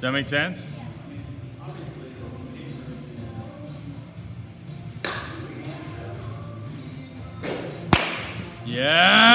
Does that make sense? Yeah.